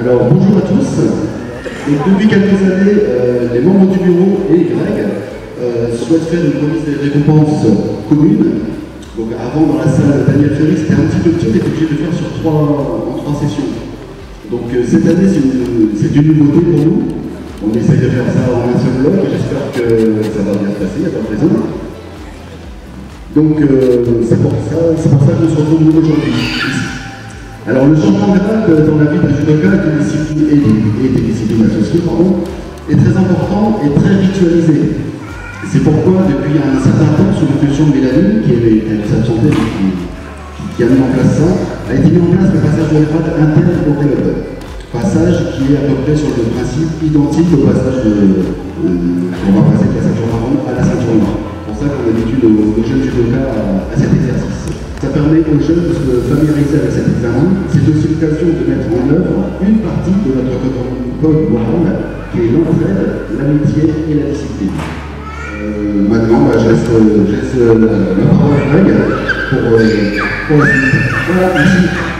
Alors bonjour à tous. Depuis quelques années, euh, les membres du bureau et Greg euh, souhaitent faire une remise des récompenses communes. Donc avant dans la salle Daniel Ferry, c'était un petit peu petit, était obligé de faire sur trois, en trois sessions. Donc euh, cette année, c'est une, nouveauté pour nous. On essaye de faire ça en un seul bloc et j'espère que ça va bien se passer, il n'y a pas de raison. Donc euh, c'est pour ça, pour ça que nous se retrouvons aujourd'hui. Alors le changement de règle dans la vie du judoka et des disciplines, des, associées pardon, est très important et très ritualisé. C'est pourquoi depuis un certain temps, sous l'impulsion de Mélanie, qui est une sa santé qui, a mis en place ça, a été mis en place le passage de grade interne au club. Passage qui est à peu près sur le principe identique au passage de, euh, qu'on va passer de la ceinture marron à la ceinture noire. Ça qu'on habitue nos, nos jeunes judokas à, à cet exercice. Ça permet aux jeunes de se familiariser avec cet examen. C'est aussi l'occasion de mettre en œuvre une partie de notre code- moral, qui est l'entraide, l'amitié et la discipline. Euh, maintenant, bah, je laisse, euh, euh, la, parole à Greg pour, euh, pour. Voilà, merci.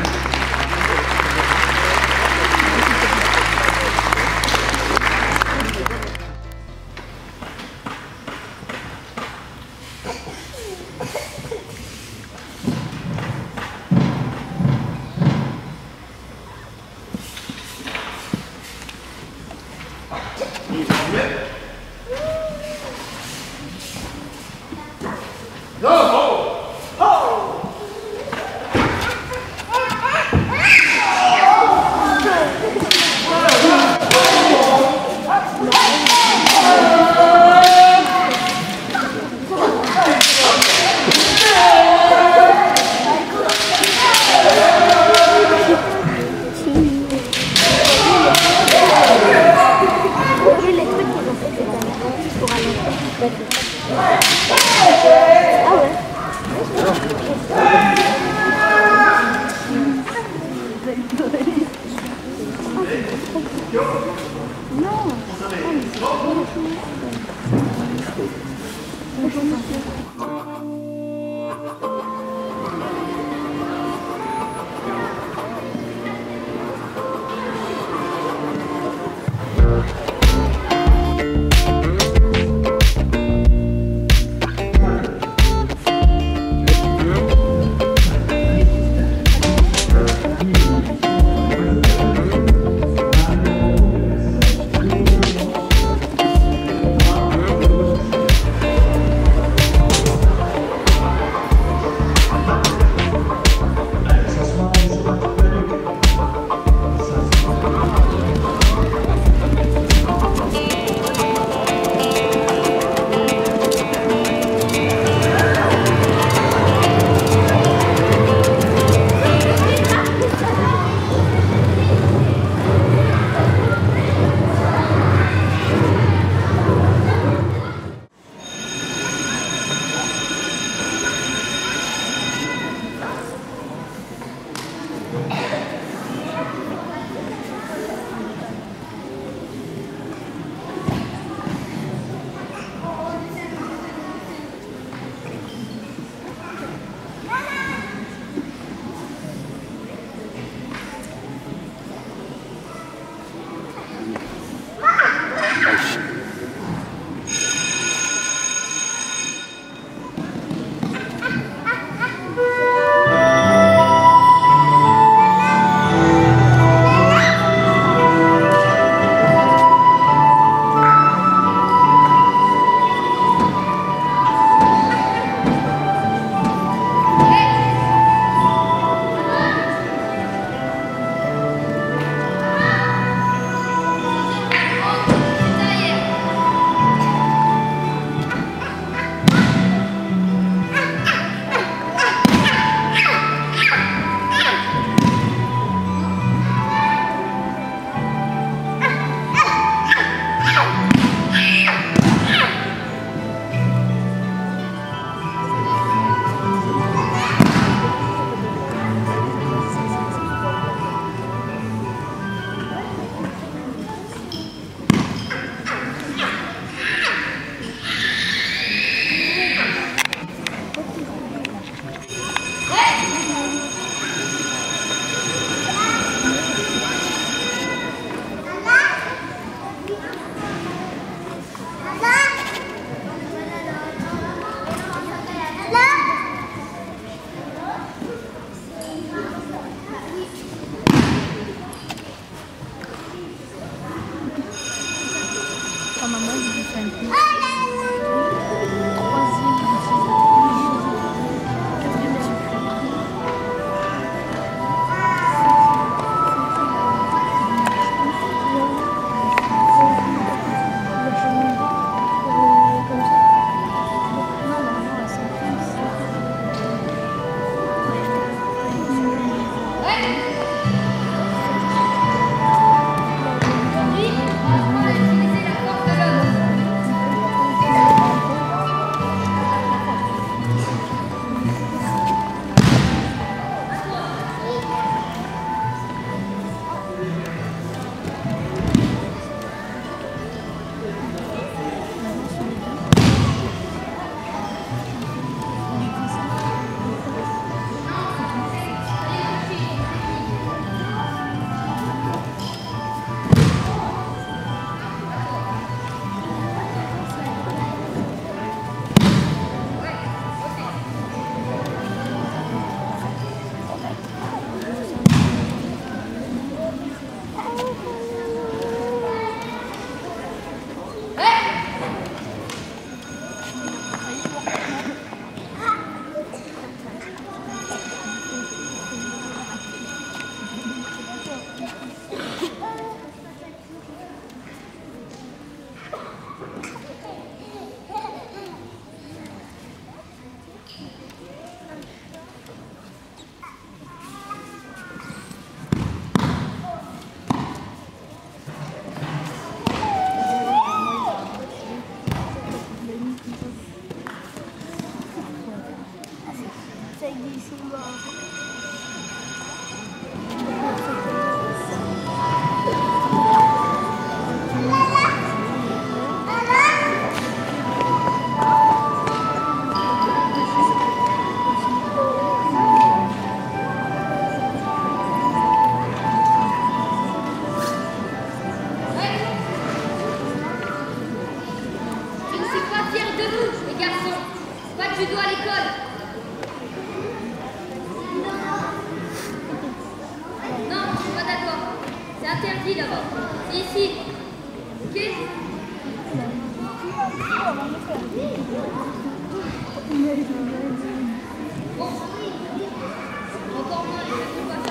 Encore moins, il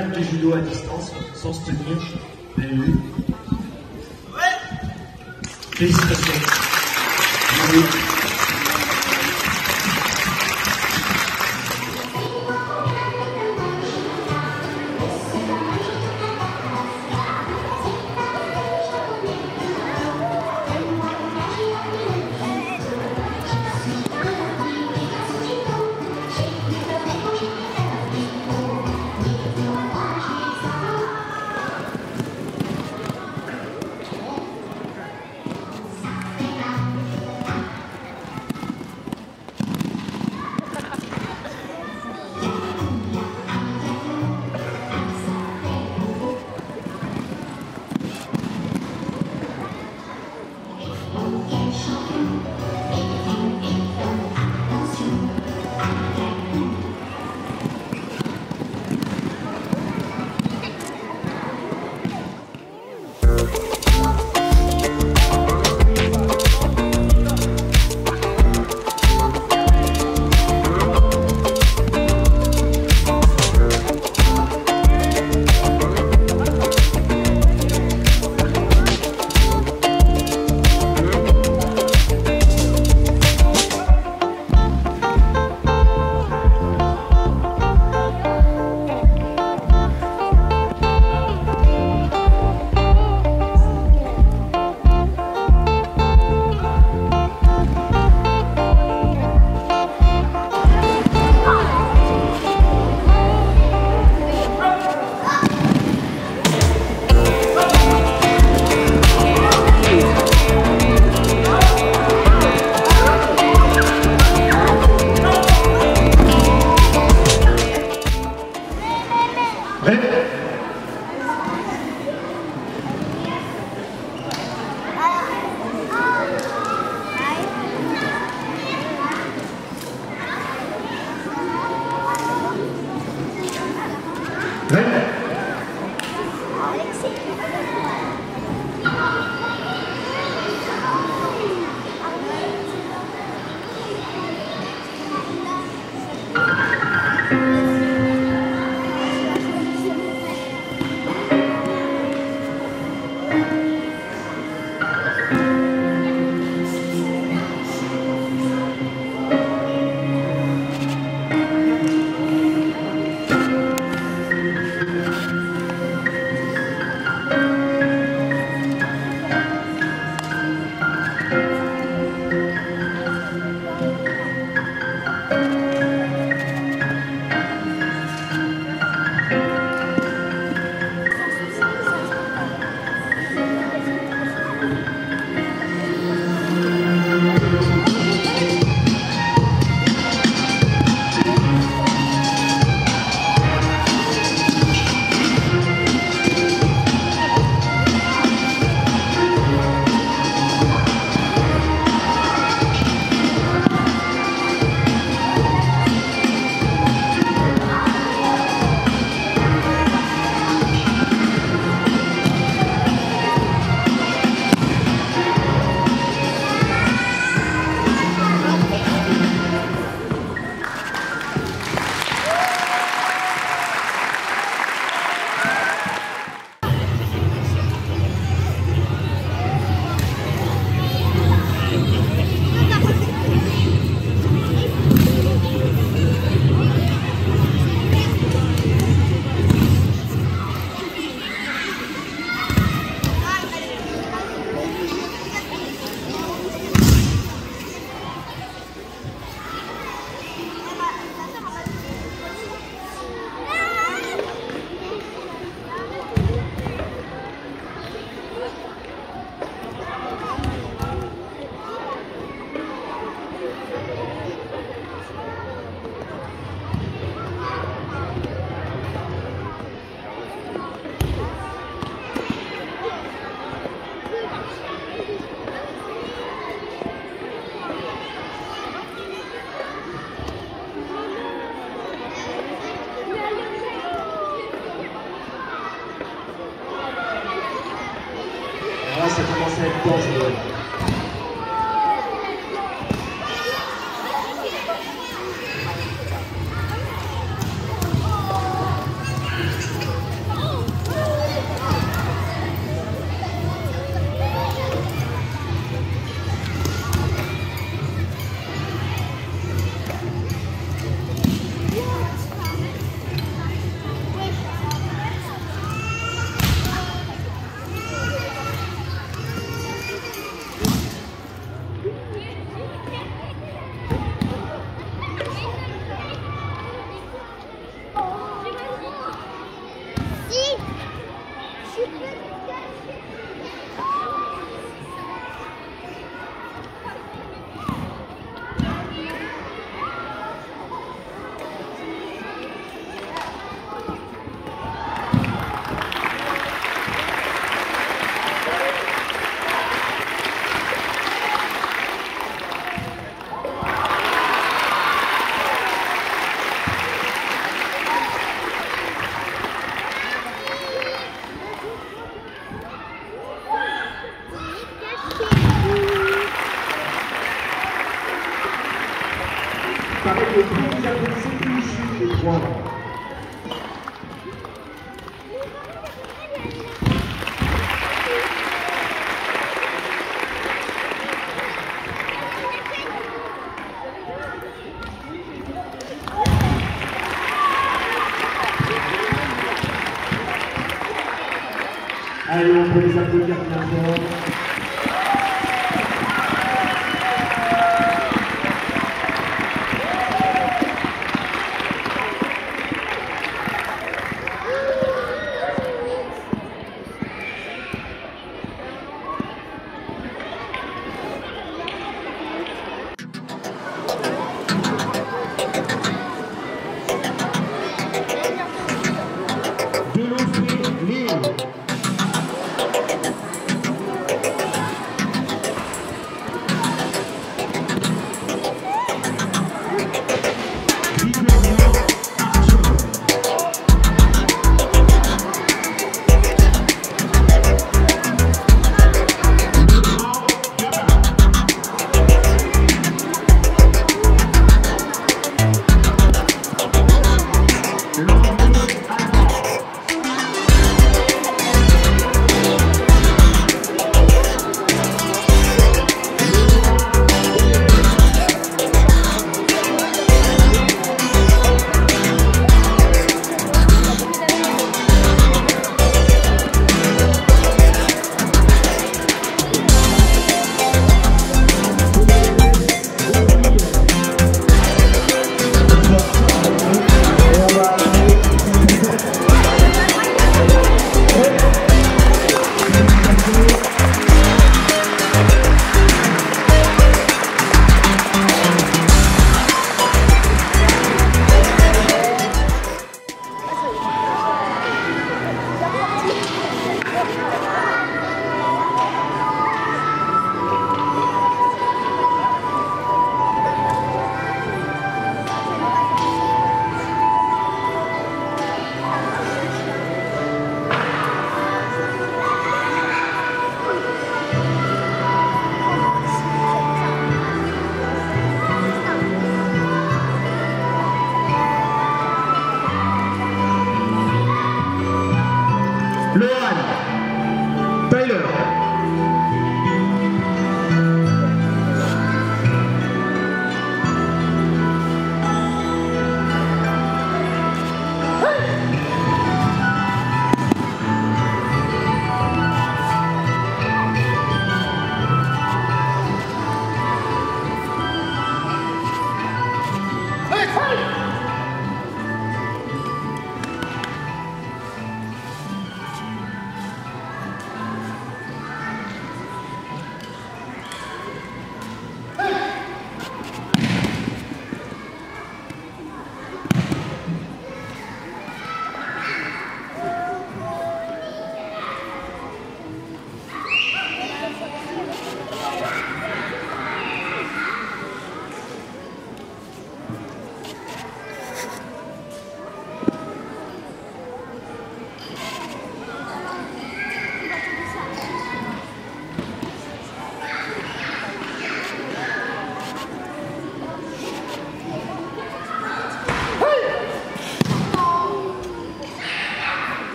match de judo à distance sans se tenir. Ben Félicitations. Ben です。